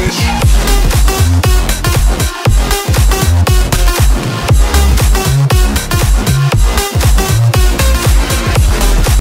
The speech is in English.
wish.